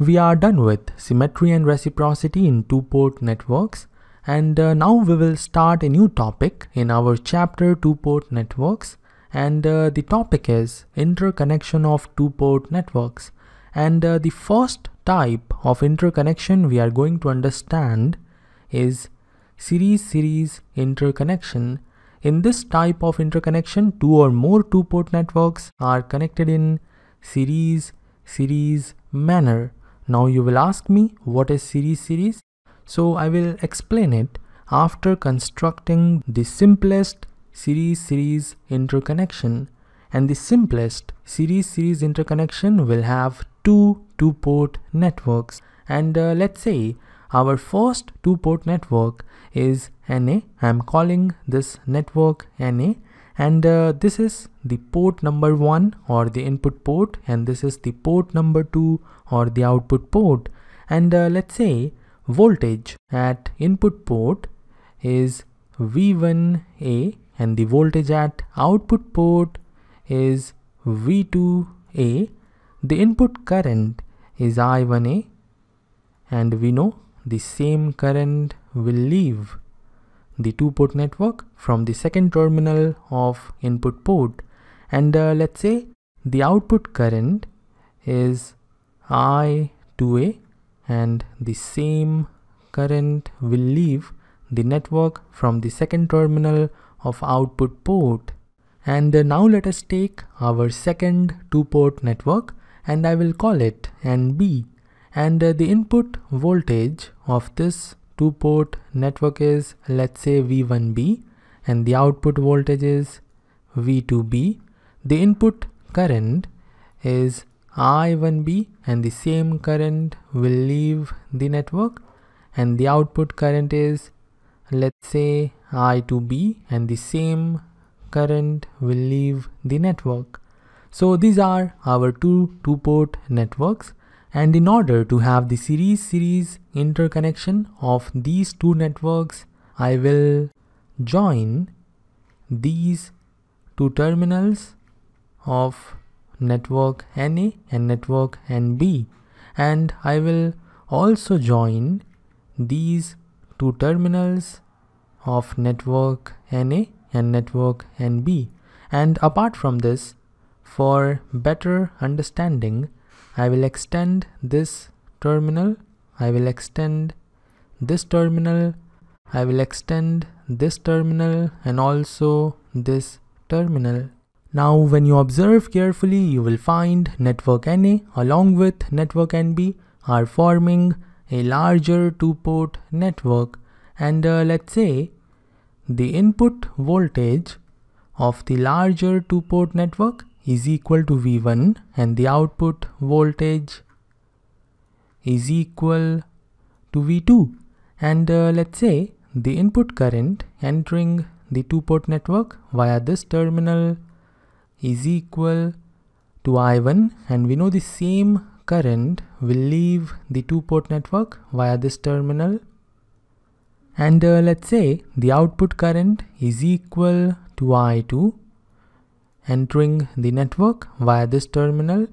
We are done with symmetry and reciprocity in two-port networks and uh, now we will start a new topic in our chapter two-port networks and uh, the topic is interconnection of two-port networks and uh, the first type of interconnection we are going to understand is series-series interconnection. In this type of interconnection, two or more two-port networks are connected in series-series manner. Now you will ask me what is series-series? So I will explain it after constructing the simplest series-series interconnection and the simplest series-series interconnection will have two two-port networks and uh, let's say our first two-port network is NA. I'm calling this network NA and uh, this is the port number one or the input port and this is the port number two or the output port and uh, let's say voltage at input port is V1A and the voltage at output port is V2A. The input current is I1A and we know the same current will leave the two port network from the second terminal of input port and uh, let's say the output current is I2A and the same current will leave the network from the second terminal of output port. And now let us take our second two port network and I will call it NB. And the input voltage of this two port network is let's say V1B and the output voltage is V2B. The input current is I1B and the same current will leave the network and the output current is let's say I2B and the same current will leave the network. So these are our two two-port networks and in order to have the series series interconnection of these two networks I will join these two terminals of network NA and network NB and I will also join these two terminals of network NA and network NB and apart from this for better understanding I will extend this terminal. I will extend this terminal. I will extend this terminal and also this terminal. Now when you observe carefully you will find network NA along with network NB are forming a larger two-port network. And uh, let's say the input voltage of the larger two-port network is equal to V1 and the output voltage is equal to V2 and uh, let's say the input current entering the two-port network via this terminal is equal to I1 and we know the same current will leave the two port network via this terminal. And uh, let's say the output current is equal to I2 entering the network via this terminal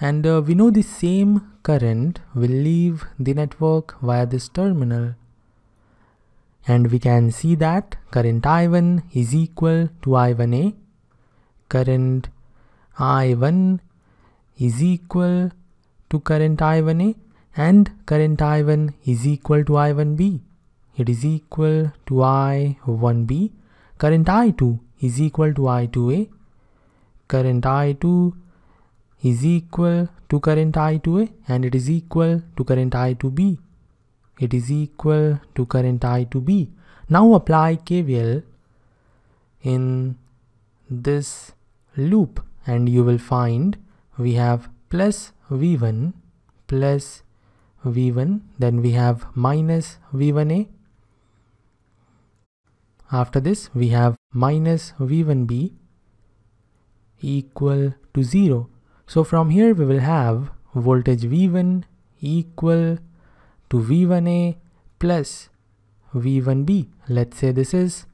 and uh, we know the same current will leave the network via this terminal and we can see that current I1 is equal to I1A current I1 is equal to current I1A and current I1 is equal to I1B. It is equal to I1B. Current I2 is equal to I2A. Current I2 is equal to current I2A and it is equal to current I2B. It is equal to current I2B. Now apply KVL in this loop and you will find we have plus v1 plus v1 then we have minus v1a after this we have minus v1b equal to 0 so from here we will have voltage v1 equal to v1a plus v1b let's say this is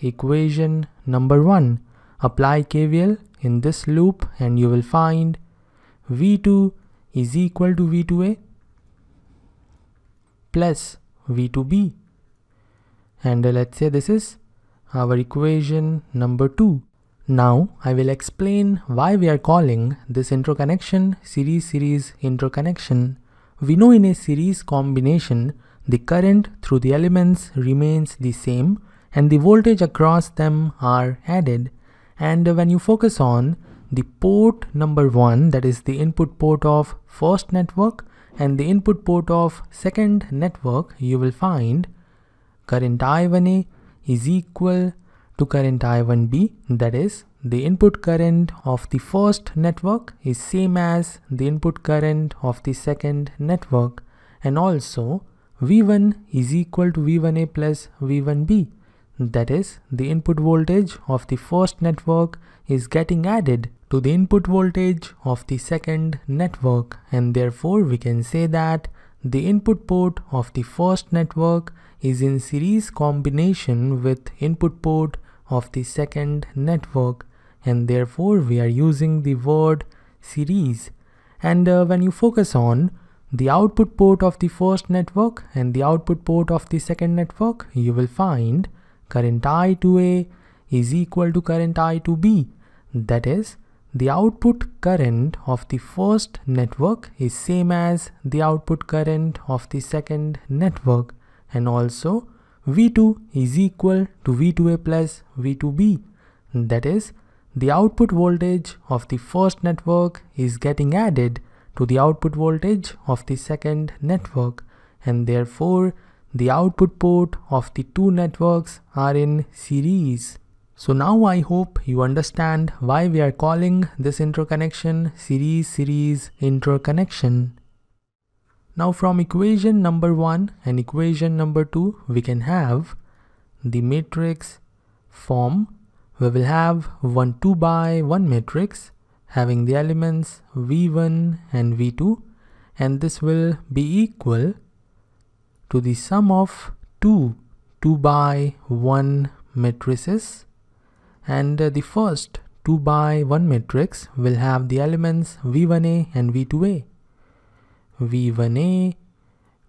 equation number 1 apply KVL in this loop and you will find V2 is equal to V2A plus V2B. And uh, let's say this is our equation number 2. Now I will explain why we are calling this interconnection series-series interconnection. We know in a series combination, the current through the elements remains the same and the voltage across them are added. And when you focus on the port number 1 that is the input port of first network and the input port of second network you will find current I1A is equal to current I1B that is the input current of the first network is same as the input current of the second network. And also V1 is equal to V1A plus V1B that is the input voltage of the first network is getting added to the input voltage of the second network. And therefore we can say that the input port of the first network is in series combination with input port of the second network and therefore we are using the word series. And uh, when you focus on the output port of the first network and the output port of the second network you will find current I2A is equal to current I2B that is the output current of the first network is same as the output current of the second network. And also V2 is equal to V2A plus V2B that is the output voltage of the first network is getting added to the output voltage of the second network and therefore the output port of the two networks are in series. So now I hope you understand why we are calling this interconnection series-series interconnection. Now from equation number 1 and equation number 2 we can have the matrix form. We will have one 2 by 1 matrix having the elements v1 and v2 and this will be equal to the sum of two 2 by 1 matrices. And uh, the first 2 by 1 matrix will have the elements v1a and v2a v1a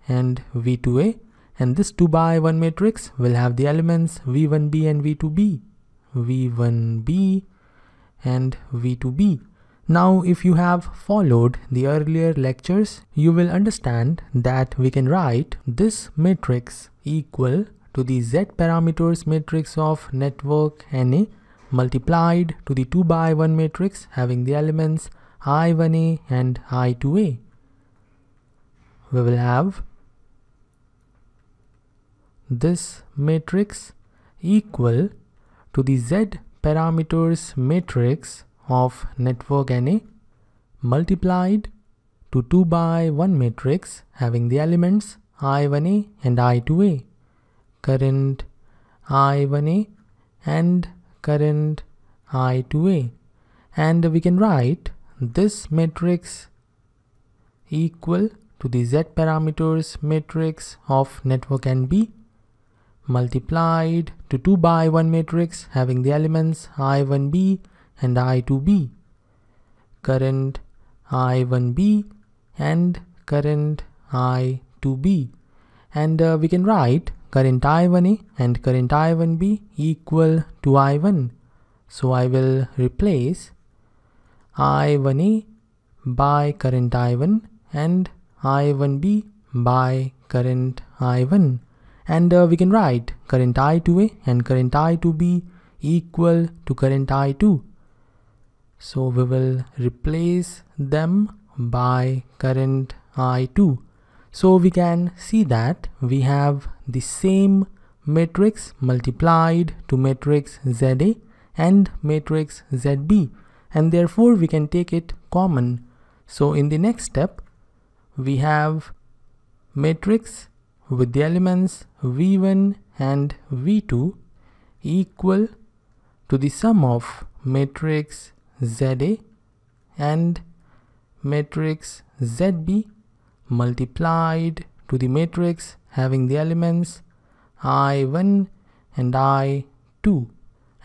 and v2a and this 2 by 1 matrix will have the elements v1b and v2b v1b and v2b. Now if you have followed the earlier lectures, you will understand that we can write this matrix equal to the z parameters matrix of network NA multiplied to the 2 by 1 matrix having the elements I1A and I2A. We will have this matrix equal to the Z parameters matrix of network NA multiplied to 2 by 1 matrix having the elements I1A and I2A, current I1A and current I2A. And we can write this matrix equal to the Z parameters matrix of network NB multiplied to 2 by 1 matrix having the elements I1b and I2b, current I1b and current I2b. And uh, we can write current I1a and current I1b equal to I1. So I will replace I1a by current I1 and I1b by current I1 and uh, we can write current I2A and current I2B equal to current I2. So we will replace them by current I2. So we can see that we have the same matrix multiplied to matrix ZA and matrix ZB and therefore we can take it common. So in the next step we have matrix with the elements v1 and v2 equal to the sum of matrix ZA and matrix ZB multiplied to the matrix having the elements I1 and I2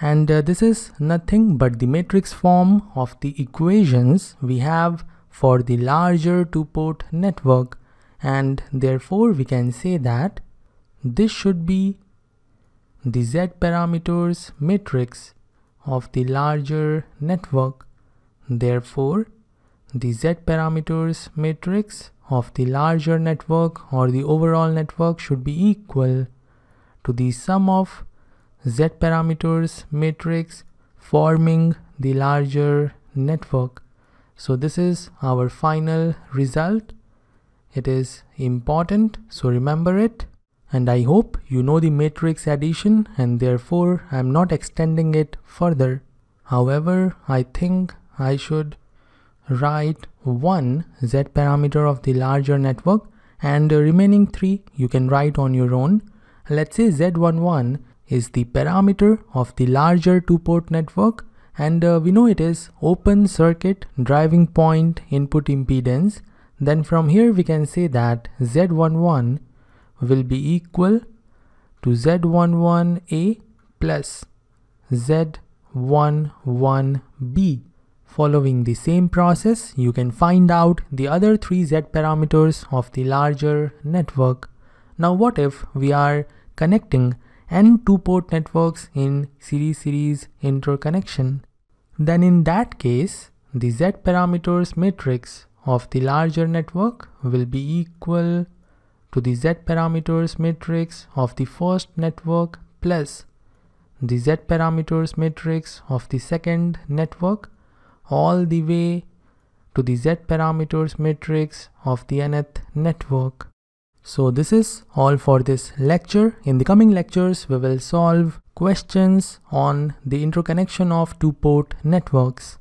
and uh, this is nothing but the matrix form of the equations we have for the larger two-port network and therefore we can say that this should be the Z parameters matrix of the larger network. Therefore, the Z parameters matrix of the larger network or the overall network should be equal to the sum of Z parameters matrix forming the larger network. So this is our final result. It is important, so remember it. And I hope you know the matrix addition and therefore I'm not extending it further. However, I think I should write one z parameter of the larger network and the remaining three you can write on your own. Let's say z11 is the parameter of the larger two-port network and uh, we know it is open circuit driving point input impedance. Then from here we can say that z11 will be equal to z11a plus z11b Following the same process, you can find out the other three Z parameters of the larger network. Now what if we are connecting n two-port networks in series-series interconnection? Then in that case, the Z parameters matrix of the larger network will be equal to the Z parameters matrix of the first network plus the Z parameters matrix of the second network all the way to the z parameters matrix of the nth network. So this is all for this lecture. In the coming lectures, we will solve questions on the interconnection of two port networks.